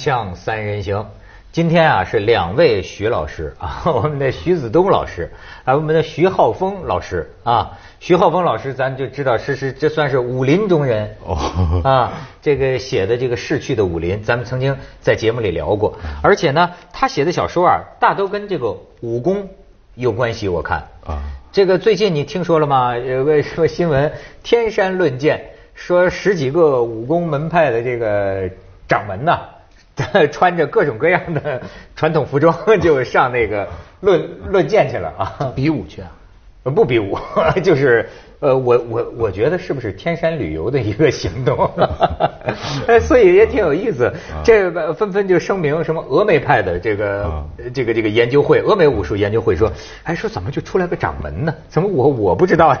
锵三人行，今天啊是两位徐老师 啊，我们的徐子东老师，还有我们的徐浩峰老师啊。徐浩峰老师，咱就知道是是这算是武林中人哦啊。这个写的这个逝去的武林，咱们曾经在节目里聊过，而且呢，他写的小说啊，大都跟这个武功有关系。我看啊，这个最近你听说了吗？有个什么新闻？天山论剑，说十几个武功门派的这个掌门呐、穿着各种各样的传统服装，就上那个论论剑去了啊。比武去啊？呃不比武，就是呃，我我我觉得是不是天山旅游的一个行动？呃所以也挺有意思。这个纷纷就声明什么峨眉派的这个、啊这个这个研究会，峨眉武术研究会说，哎说怎么就出来个掌门呢？怎么我我不知道呀？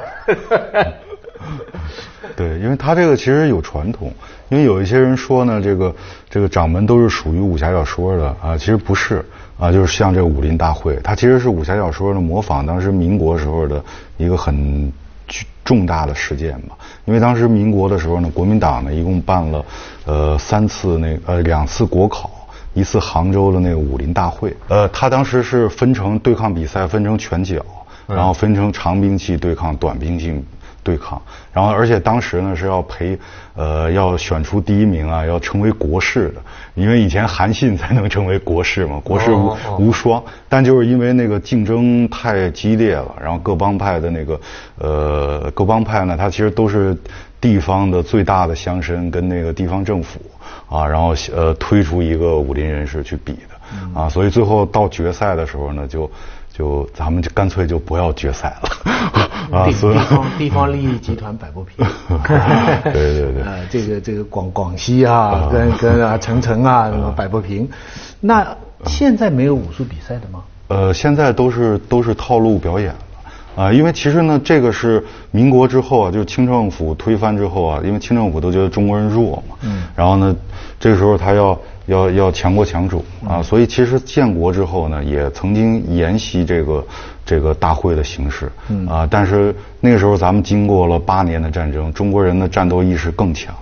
对，因为他这个其实有传统，因为有一些人说呢，这个这个掌门都是属于武侠小说的啊，其实不是啊，就是像这个武林大会，它其实是武侠小说的模仿当时民国时候的一个很巨重大的事件吧。因为当时民国的时候呢，国民党呢一共办了呃三次那呃两次国考。一次杭州的那个武林大会，呃，他当时是分成对抗比赛，分成拳脚，然后分成长兵器对抗、短兵器对抗，然后而且当时呢是要培呃要选出第一名啊，要成为国士的，因为以前韩信才能成为国士嘛，国士无、哦。哦无双，但就是因为那个竞争太激烈了，然后各帮派的那个呃各帮派呢，他其实都是地方的最大的乡绅跟那个地方政府啊，然后呃推出一个武林人士去比的。啊，所以最后到决赛的时候呢，就就咱们就干脆就不要决赛了 啊，地所以地方地方利益集团摆不平。对对对 呃，这个这个广广西啊，跟跟啊澄城啊什么摆不平。那现在没有武术比赛的吗？呃，现在都是都是套路表演了。啊，因为其实呢，这个是民国之后啊，就是清政府推翻之后啊，因为清政府都觉得中国人弱嘛，嗯，然后呢，这个时候他要要要强国强主啊，所以其实建国之后呢，也曾经沿袭这个这个大会的形式，嗯啊，但是那个时候咱们经过了八年的战争，中国人的战斗意识更强，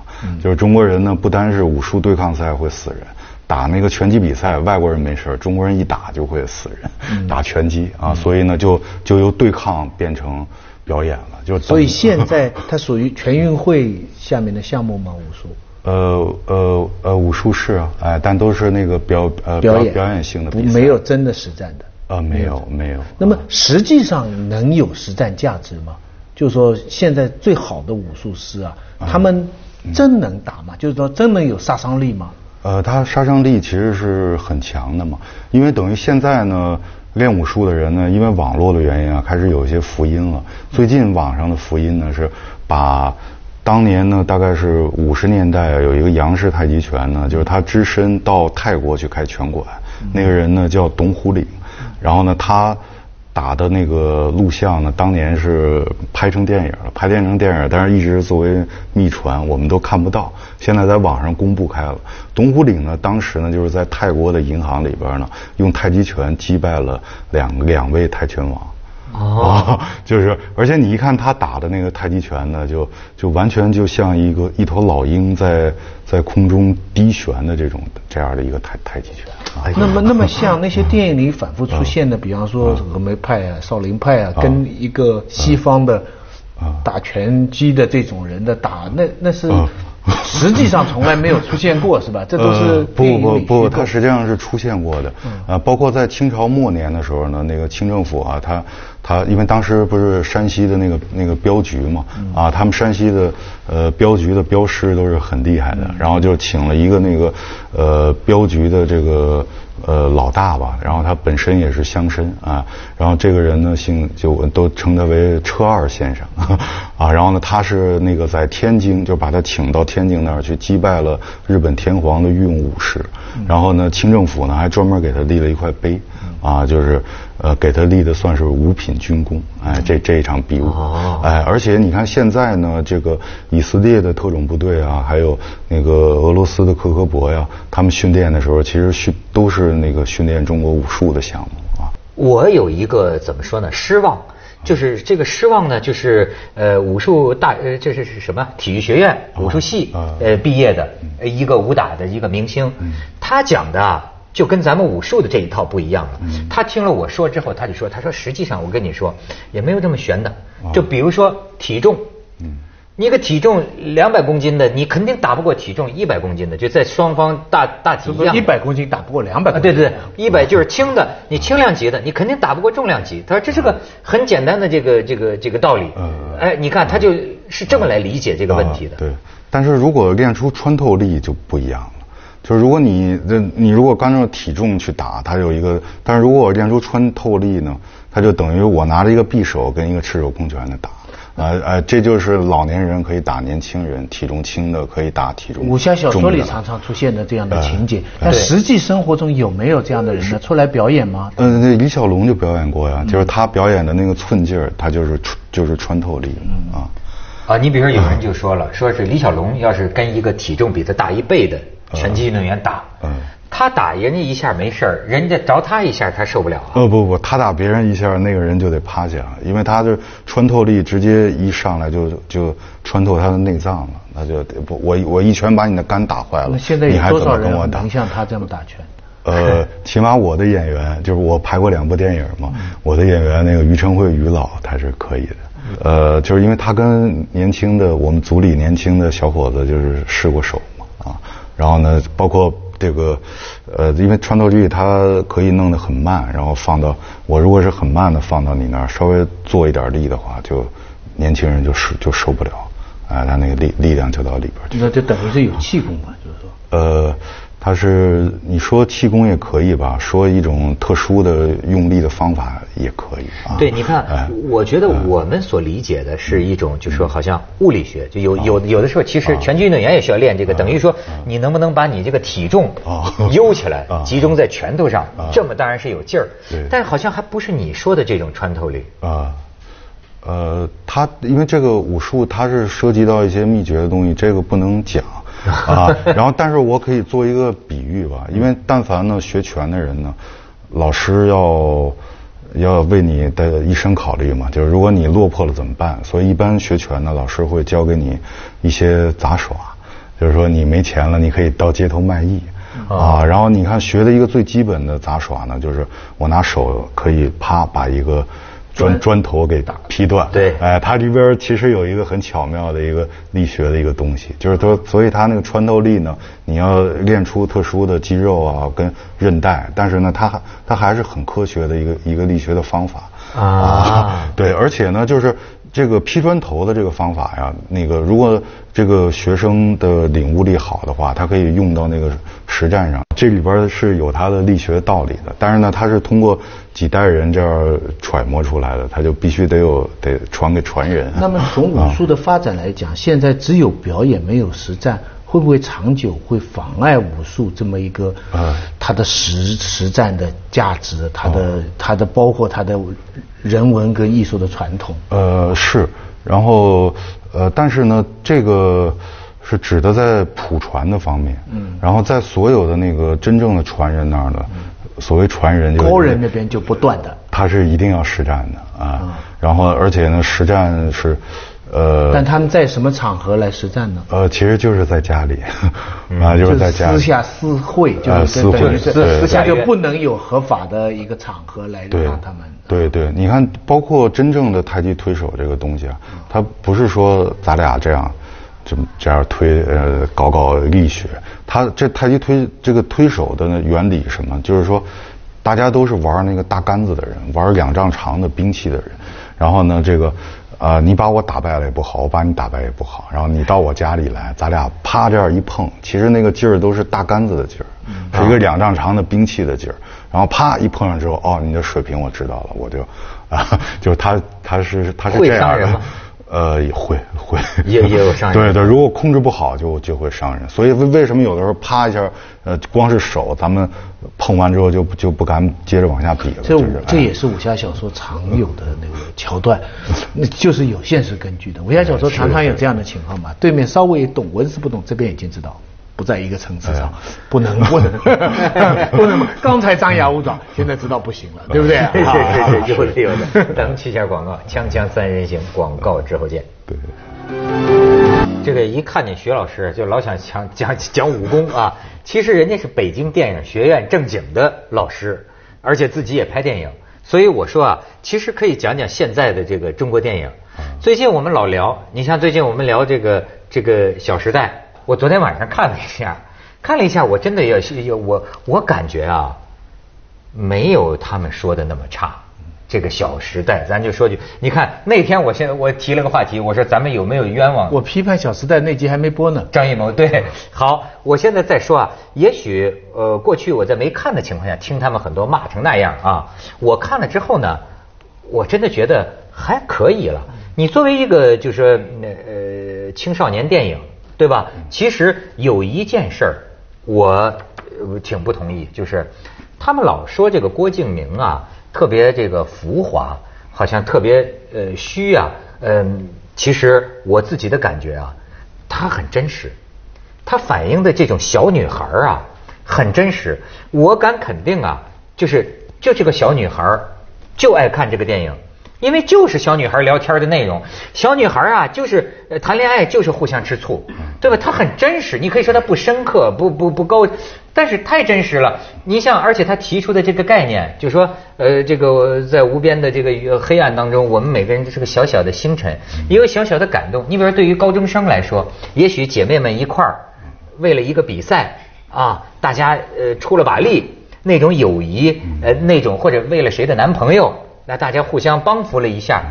就是中国人呢，不单是武术对抗赛会死人。打那个拳击比赛，外国人没事儿中国人一打就会死人。打拳击啊，所以呢，就就由对抗变成表演了，就所以现在它属于全运会下面的项目吗？武术？呃呃呃武术是啊，哎，但都是那个表呃表演表演性的不比赛，没有真的实战的。啊没有没有。那么实际上能有实战价值吗？就是说，现在最好的武术师啊，他们真能打吗？就是说，真能有杀伤力吗？呃，它杀伤力其实是很强的嘛，因为等于现在呢，练武术的人呢，因为网络的原因啊，开始有一些福音了。最近网上的福音呢，是把当年呢，大概是五十年代有一个杨氏太极拳呢，就是他只身到泰国去开拳馆，那个人呢叫董虎岭，然后呢他。打的那个录像呢，当年是拍成电影了，拍电成电影，但是一直作为秘传，我们都看不到。现在在网上公布开了。董虎岭呢，当时呢就是在泰国的银行里边呢，用太极拳击败了两两位泰拳王。哦，就是，而且你一看他打的那个太极拳呢，就就完全就像一个一头老鹰在在空中低旋的这种这样的一个太太极拳。啊。那么，那么像那些电影里反复出现的，比方说峨眉派啊、少林派啊，跟一个西方的打拳击的这种人的打，那那是实际上从来没有出现过，是吧？这都是呃不不不，虚构它实际上是出现过的。呃，包括在清朝末年的时候呢，那个清政府啊，他他因为当时不是山西的那个那个镖局嘛，啊，他们山西的呃镖局的镖师都是很厉害的，然后就请了一个那个呃镖局的这个。呃，老大吧，然后他本身也是乡绅啊，然后这个人呢，姓就都称他为车二先生 啊，然后呢，他是那个在天津，就把他请到天津那儿去击败了日本天皇的御用武士，然后呢，清政府呢还专门给他立了一块碑啊，就是呃给他立的算是五品军功，哎，这这一场比武，哎，而且你看现在呢，这个以色列的特种部队啊，还有那个俄罗斯的克格勃呀，他们训练的时候，其实训都是那个训练中国武术的项目啊。我有一个怎么说呢失望，就是这个失望呢，就是呃武术大呃这是是什么体育学院武术系呃毕业的一个武打的一个明星，他讲的啊就跟咱们武术的这一套不一样了。他听了我说之后，他就说，他说实际上我跟你说也没有这么悬的，就比如说体重。你个体重两百公斤的，你肯定打不过体重一百公斤的，就在双方大大体一样。一百公斤打不过两百。对对对，一百就是轻的，你轻量级的，你肯定打不过重量级。他说这是个很简单的这个这个这个道理。嗯。哎，你看他就是这么来理解这个问题的。对。但是如果练出穿透力就不一样了，就是如果你这你如果按照体重去打，它有一个，但是如果我练出穿透力呢，它就等于我拿着一个匕首跟一个赤手空拳的打。呃呃，这就是老年人可以打年轻人，体重轻的可以打体重。武侠小说里常常出现的这样的情节，但实际生活中有没有这样的人呢？出来表演吗？嗯，那李小龙就表演过呀，就是他表演的那个寸劲儿，他就是穿就是穿透力啊。啊，你比如说有人就说了，说是李小龙要是跟一个体重比他大一倍的拳击运动员打。嗯。他打人家一下没事儿，人家着他一下他受不了。呃不不，他打别人一下，那个人就得趴下，因为他的穿透力直接一上来就就穿透他的内脏了，那就不我我一拳把你的肝打坏了，你还怎么跟我打？能像他这么打拳？呃，起码我的演员就是我拍过两部电影嘛，我的演员那个于承惠于老他是可以的。呃，就是因为他跟年轻的我们组里年轻的小伙子就是试过手嘛啊，然后呢，包括。这个，呃，因为穿透力它可以弄得很慢，然后放到我如果是很慢的放到你那儿，稍微做一点力的话，就年轻人就受就受不了，啊，他那个力力量就到里边去。那就等于是有气功嘛，就是说。呃。他是你说气功也可以吧，说一种特殊的用力的方法也可以。对，你看，我觉得我们所理解的是一种，就说好像物理学，就有有有的时候，其实拳击运动员也需要练这个，等于说你能不能把你这个体重悠起来，集中在拳头上，这么当然是有劲儿。但是好像还不是你说的这种穿透力。啊，呃，他因为这个武术它是涉及到一些秘诀的东西，这个不能讲。啊，然后，但是我可以做一个比喻吧，因为但凡呢学拳的人呢，老师要要为你的一生考虑嘛，就是如果你落魄了怎么办？所以一般学拳呢，老师会教给你一些杂耍，就是说你没钱了，你可以到街头卖艺啊。然后你看学的一个最基本的杂耍呢，就是我拿手可以啪把一个。砖砖头给打劈断，对，哎，它里边其实有一个很巧妙的一个力学的一个东西，就是说，所以它那个穿透力呢，你要练出特殊的肌肉啊跟韧带，但是呢，它它还是很科学的一个一个力学的方法。啊，对，而且呢，就是。这个劈砖头的这个方法呀，那个如果这个学生的领悟力好的话，他可以用到那个实战上。这里边是有他的力学道理的，但是呢，它是通过几代人这样揣摩出来的，他就必须得有得传给传人。那么从武术的发展来讲，现在只有表演没有实战。会不会长久会妨碍武术这么一个啊。它的实实战的价值，它的它的包括它的人文跟艺术的传统？呃是，然后呃但是呢这个是指的在普传的方面，嗯，然后在所有的那个真正的传人那儿呢，所谓传人就高人那边就不断的，他是一定要实战的啊，然后而且呢实战是。呃，但他们在什么场合来实战呢？呃，其实就是在家里，啊，就是在家私下私会，就是私会，私下就不能有合法的一个场合来让他们。对对，你看，包括真正的太极推手这个东西啊，它不是说咱俩这样，这么这样推，呃，搞搞力学。它这太极推这个推手的原理什么？就是说，大家都是玩那个大杆子的人，玩两丈长的兵器的人，然后呢，这个。啊，你把我打败了也不好，我把你打败也不好。然后你到我家里来，咱俩啪这样一碰，其实那个劲儿都是大杆子的劲儿，是一个两丈长的兵器的劲儿。然后啪一碰上之后，哦，你的水平我知道了，我就啊，就他他是他是这样的。呃，也会会也也有伤人。对对，如果控制不好，就就会伤人。所以为为什么有的时候啪一下，呃，光是手，咱们碰完之后就就不敢接着往下比了。这这也是武侠小说常有的那个桥段，那就是有现实根据的。武侠小说常常有这样的情况嘛，对面稍微懂文是不懂，这边已经知道。不在一个层次上，不能不能 不能。刚才张牙舞爪，现在知道不行了，对不对？对对对，有的有的。咱们去下广告，锵锵三人行，广告之后见。对。这个一看见徐老师，就老想讲讲讲武功啊。其实人家是北京电影学院正经的老师，而且自己也拍电影。所以我说啊，其实可以讲讲现在的这个中国电影。最近我们老聊，你像最近我们聊这个这个《小时代》，我昨天晚上看了一下，看了一下，我真的要要我我感觉啊，没有他们说的那么差。这个《小时代》，咱就说句，你看那天我现在我提了个话题，我说咱们有没有冤枉？我批判《小时代》那集还没播呢。张艺谋对，好，我现在再说啊，也许呃，过去我在没看的情况下听他们很多骂成那样啊，我看了之后呢，我真的觉得还可以了。你作为一个就是呃青少年电影，对吧？其实有一件事儿我挺不同意，就是他们老说这个郭敬明啊。特别这个浮华，好像特别呃虚啊，嗯，其实我自己的感觉啊，他很真实，他反映的这种小女孩啊，很真实。我敢肯定啊，就是就这个小女孩就爱看这个电影。因为就是小女孩聊天的内容，小女孩啊，就是谈恋爱就是互相吃醋，对吧？她很真实，你可以说她不深刻，不不不高，但是太真实了。你像，而且她提出的这个概念，就说，呃，这个在无边的这个黑暗当中，我们每个人就是个小小的星辰，一个小小的感动。你比如说，对于高中生来说，也许姐妹们一块儿为了一个比赛啊，大家呃出了把力，那种友谊，呃，那种或者为了谁的男朋友。那大家互相帮扶了一下，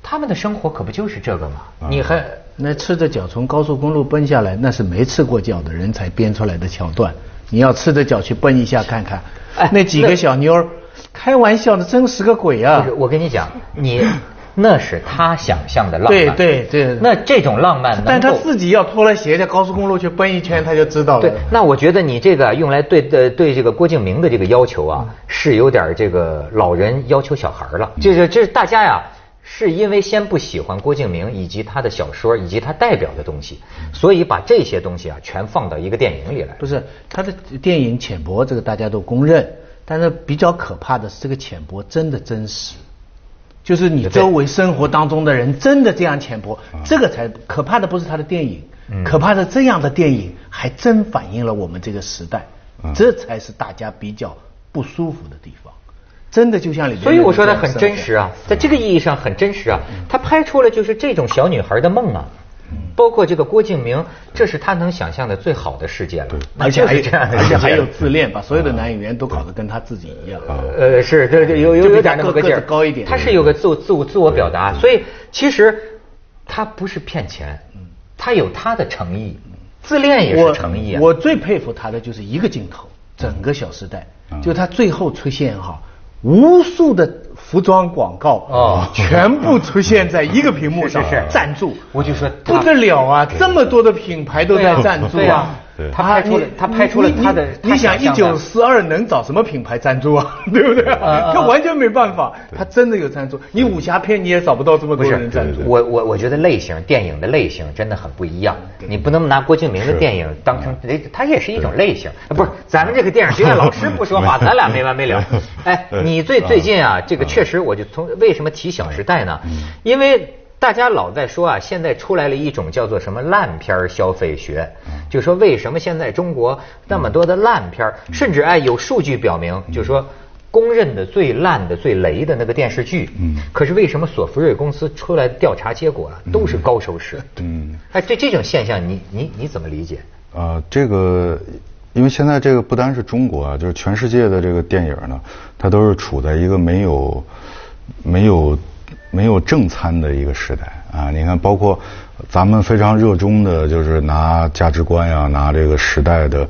他们的生活可不就是这个吗？你还那赤着脚从高速公路奔下来，那是没赤过脚的人才编出来的桥段。你要赤着脚去奔一下看看，那几个小妞儿，开玩笑的，真是个鬼啊！我跟你讲，你。那是他想象的浪漫，对对对。那这种浪漫，但他自己要脱了鞋在高速公路去奔一圈，他就知道了。对，那我觉得你这个用来对对对这个郭敬明的这个要求啊，是有点这个老人要求小孩了。就是就是大家呀，是因为先不喜欢郭敬明以及他的小说以及他代表的东西，所以把这些东西啊全放到一个电影里来。不是他的电影浅薄，这个大家都公认，但是比较可怕的是这个浅薄真的真实。就是你周围生活当中的人真的这样浅薄，这个才可怕的不是他的电影，可怕的这样的电影还真反映了我们这个时代，这才是大家比较不舒服的地方。真的就像里面，所以我说他很真实啊，在这个意义上很真实啊，他拍出了就是这种小女孩的梦啊。包括这个郭敬明，这是他能想象的最好的世界了。而且还有，而且 还有自恋，把所有的男演员都搞得跟他自己一样。呃，是，对对，有有有点那么个劲儿，高一点。他是有个自我自我自我表达，所以其实他不是骗钱，他有他的诚意，自恋也是诚意啊。我最佩服他的就是一个镜头，整个《小时代》，就他最后出现哈，无数的。服装广告啊，全部出现在一个屏幕上，赞助，我就说不得了啊！这么多的品牌都在赞助啊。他拍出了，他拍出了他的。你想一九四二能找什么品牌赞助啊？对不对？他完全没办法，他真的有赞助。你武侠片你也找不到这么多人赞助。我我我觉得类型电影的类型真的很不一样。你不能拿郭敬明的电影当成，他也是一种类型。不是，咱们这个电影学院 老师不说话，咱俩没完没了。哎，你最最近啊，这个确实，我就从为什么提《小时代》呢？因为。大家老在说啊，现在出来了一种叫做什么烂片消费学，就说为什么现在中国那么多的烂片甚至哎有数据表明，就说公认的最烂的、最雷的那个电视剧，嗯，可是为什么索福瑞公司出来的调查结果啊都是高收视？嗯，哎，对这种现象，你你你怎么理解？啊，这个因为现在这个不单是中国啊，就是全世界的这个电影呢，它都是处在一个没有没有。没有正餐的一个时代啊！你看，包括咱们非常热衷的，就是拿价值观呀，拿这个时代的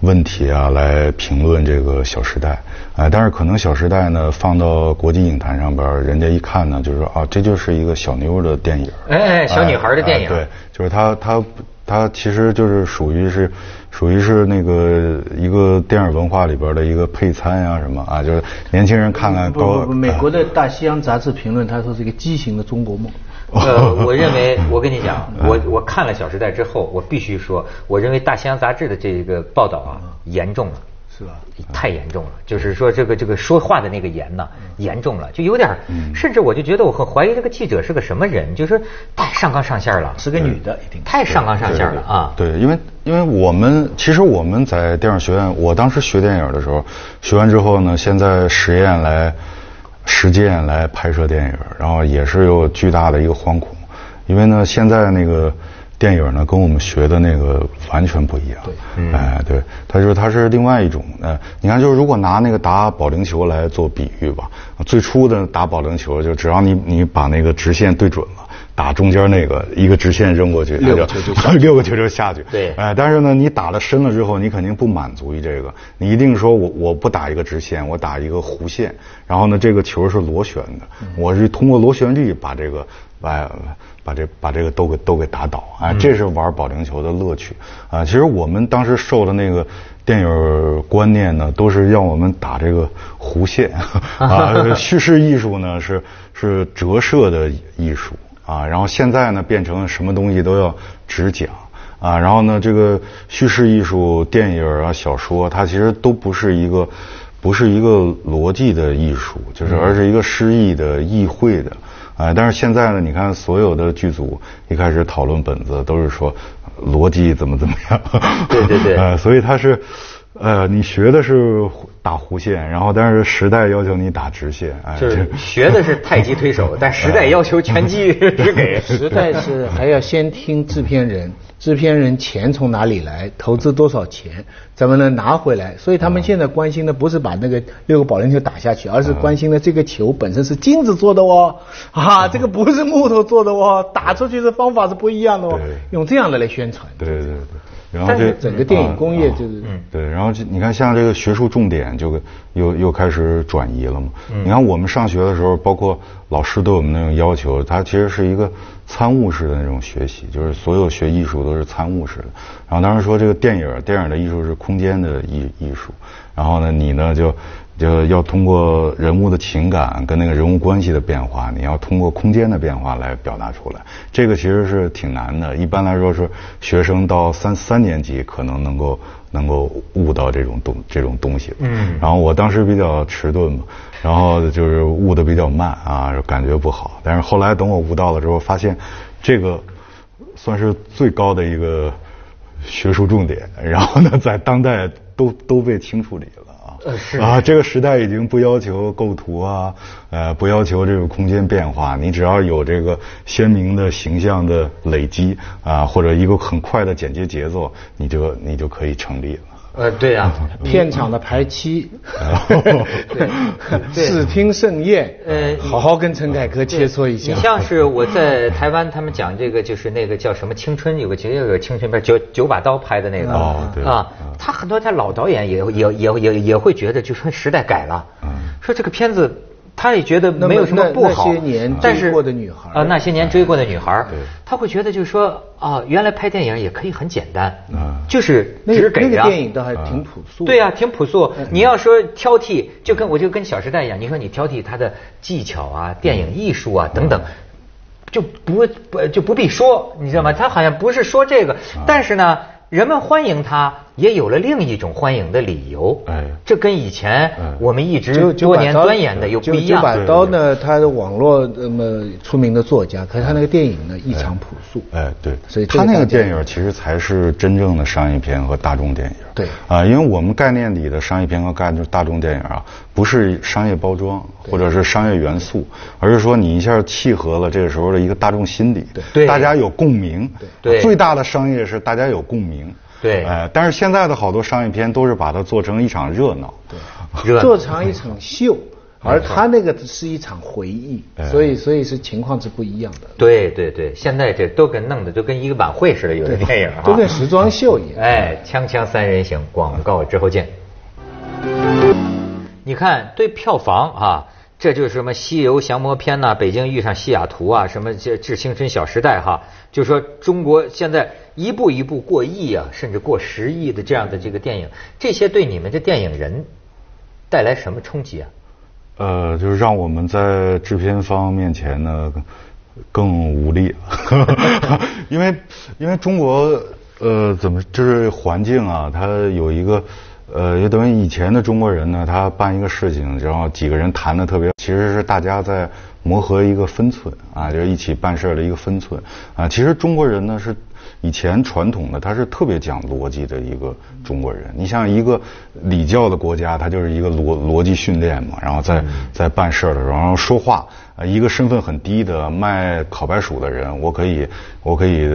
问题啊来评论这个《小时代》啊。但是可能《小时代》呢放到国际影坛上边，人家一看呢，就是说啊，这就是一个小妞的电影。哎，小女孩的电影。对，就是他他他其实就是属于是。属于是那个一个电影文化里边的一个配餐呀什么啊，就是年轻人看看高。美国的大西洋杂志评论他说是一个畸形的中国梦。呃，我认为，我跟你讲，我我看了《小时代》之后，我必须说，我认为《大西洋杂志》的这个报道啊，严重了。是吧？太严重了，就是说这个这个说话的那个严呐，严重了，就有点，甚至我就觉得我很怀疑这个记者是个什么人，就是太上纲上线了，是个女的，一定。太上纲上线了啊！对，因为因为我们其实我们在电影学院，我当时学电影的时候，学完之后呢，现在实验来实践来拍摄电影，然后也是有巨大的一个惶恐，因为呢，现在那个。电影呢，跟我们学的那个完全不一样。对，哎，对，它就是它是另外一种。呃，你看，就是如果拿那个打保龄球来做比喻吧，最初的打保龄球，就只要你你把那个直线对准了，打中间那个一个直线扔过去，六个球就 六个球就下去。对，哎，但是呢，你打了深了之后，你肯定不满足于这个，你一定说我我不打一个直线，我打一个弧线，然后呢，这个球是螺旋的，我是通过螺旋力把这个把。把这把这个都给都给打倒啊！这是玩保龄球的乐趣啊！其实我们当时受的那个电影观念呢，都是让我们打这个弧线啊。叙事艺术呢是是折射的艺术啊。然后现在呢变成什么东西都要直讲啊。然后呢这个叙事艺术、电影啊、小说，它其实都不是一个不是一个逻辑的艺术，就是而是一个诗意的、意会的。哎，但是现在呢，你看所有的剧组一开始讨论本子都是说逻辑怎么怎么样。对对对。呃，所以他是，呃，你学的是打弧线，然后但是时代要求你打直线。就是学的是太极推手，但时代要求拳击只给。时代是 还要先听制片人。制片人钱从哪里来？投资多少钱？怎么能拿回来？所以他们现在关心的不是把那个六个保龄球打下去，而是关心的这个球本身是金子做的哦，啊，这个不是木头做的哦，打出去的方法是不一样的哦，用这样的来宣传。对对对。然后这整个电影工业就是，对，然后你看像这个学术重点就又又开始转移了嘛。你看我们上学的时候，包括老师对我们那种要求，它其实是一个参悟式的那种学习，就是所有学艺术都是参悟式的。然后当时说这个电影，电影的艺术是空间的艺艺术，然后呢，你呢就。就要通过人物的情感跟那个人物关系的变化，你要通过空间的变化来表达出来。这个其实是挺难的。一般来说是学生到三三年级可能能够能够悟到这种东 这种东西。嗯。然后我当时比较迟钝嘛，然后就是悟的比较慢啊，感觉不好。但是后来等我悟到了之后，发现这个算是最高的一个学术重点。然后呢，在当代都都被清楚理了。呃是啊，这个时代已经不要求构图啊，呃，不要求这个空间变化，你只要有这个鲜明的形象的累积啊，或者一个很快的剪接节奏，你就你就可以成立了。呃，对呀，片场的排期，视听盛宴，呃，好好跟陈凯歌切磋一下。你像是我在台湾，他们讲这个就是那个叫什么青春，有个节有个青春片，九九把刀拍的那个。哦，对。啊，他很多他老导演也也也也也会觉得，就说时代改了，说这个片子。他也觉得没有什么不好，但是啊，那些年追过的女孩，他会觉得就是说啊，原来拍电影也可以很简单，就是只给那个电影倒还挺朴素。对呀，挺朴素。你要说挑剔，就跟我就跟《小时代》一样，你说你挑剔他的技巧啊、电影艺术啊等等，就不不就不必说，你知道吗？他好像不是说这个，但是呢。人们欢迎他，也有了另一种欢迎的理由。哎，这跟以前我们一直多年钻研的又不一样。九把刀呢，他的网络那么出名的作家，可是他那个电影呢异常朴素。哎，对，所以他那个电影其实才是真正的商业片和大众电影。对啊，因为我们概念里的商业片和概就是大众电影啊，不是商业包装或者是商业元素，而是说你一下契合了这个时候的一个大众心理，对，大家有共鸣。对，最大的商业是大家有共鸣。对，哎，但是现在的好多商业片都是把它做成一场热闹，对，做成一场秀，而他那个是一场回忆，所以所以是情况是不一样的。对对对，现在这都跟弄的就跟一个晚会似的，有的电影都跟时装秀一样。哎，锵锵三人行，广告之后见。你看，对票房啊。这就是什么《西游降魔篇》呐，《北京遇上西雅图》啊，什么《这致青春小时代》哈，就说中国现在一步一步过亿啊，甚至过十亿的这样的这个电影，这些对你们这电影人带来什么冲击啊？呃，就是让我们在制片方面前呢，更无力，因为因为中国呃怎么就是环境啊，它有一个呃，也等于以前的中国人呢，他办一个事情，然后几个人谈的特别，其实是大家在磨合一个分寸啊，就是一起办事的一个分寸啊。其实中国人呢是。以前传统的他是特别讲逻辑的一个中国人，你像一个礼教的国家，他就是一个逻逻辑训练嘛，然后在在办事的时候，然后说话，一个身份很低的卖烤白薯的人，我可以我可以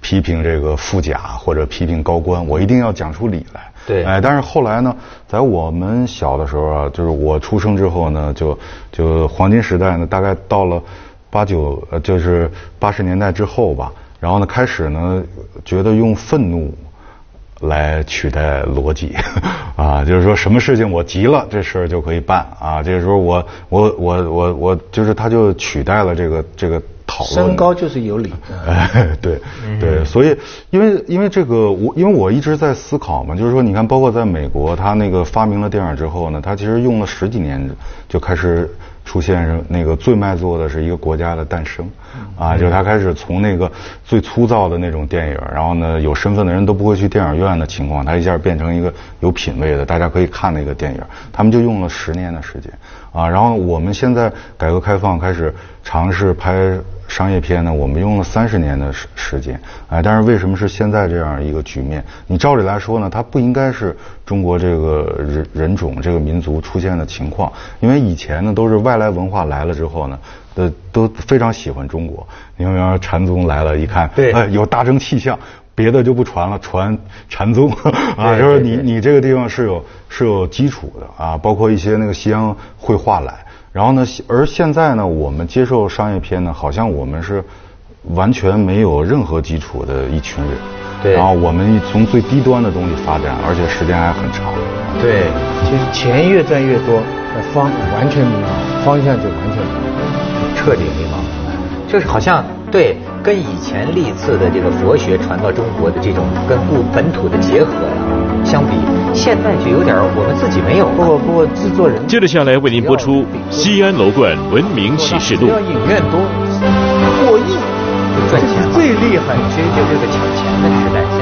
批评这个富甲或者批评高官，我一定要讲出理来。对，哎，但是后来呢，在我们小的时候啊，就是我出生之后呢，就就黄金时代呢，大概到了八九呃，就是八十年代之后吧。然后呢，开始呢，觉得用愤怒来取代逻辑，啊，就是说什么事情我急了，这事儿就可以办啊。这个时候我我我我我，就是他就取代了这个这个讨论。身高就是有理。哎，对对，所以因为因为这个我因为我一直在思考嘛，就是说你看，包括在美国，他那个发明了电影之后呢，他其实用了十几年就开始。出现是那个最卖座的是一个国家的诞生，啊，就是他开始从那个最粗糙的那种电影，然后呢有身份的人都不会去电影院的情况，他一下变成一个有品位的，大家可以看的一个电影，他们就用了十年的时间，啊，然后我们现在改革开放开始尝试拍。商业片呢，我们用了三十年的时时间，哎，但是为什么是现在这样一个局面？你照理来说呢，它不应该是中国这个人人种这个民族出现的情况，因为以前呢都是外来文化来了之后呢，呃，都非常喜欢中国。你比方说禅宗来了，一看，对，有大正气象，别的就不传了，传禅宗 啊，就是你你这个地方是有是有基础的啊，包括一些那个西洋绘画来。然后呢？而现在呢？我们接受商业片呢，好像我们是完全没有任何基础的一群人。对。然后我们从最低端的东西发展，而且时间还很长。对。其实钱越赚越多，方完全迷茫，方向就完全迷茫，彻底迷茫。就是好像对，跟以前历次的这个佛学传到中国的这种跟故本土的结合呀。相比现在就有点我们自己没有。不过不过制作人。接着下来为您播出《西安楼冠文明启示录》。要影院多，过亿赚钱最厉害，其实就是个抢钱的时代。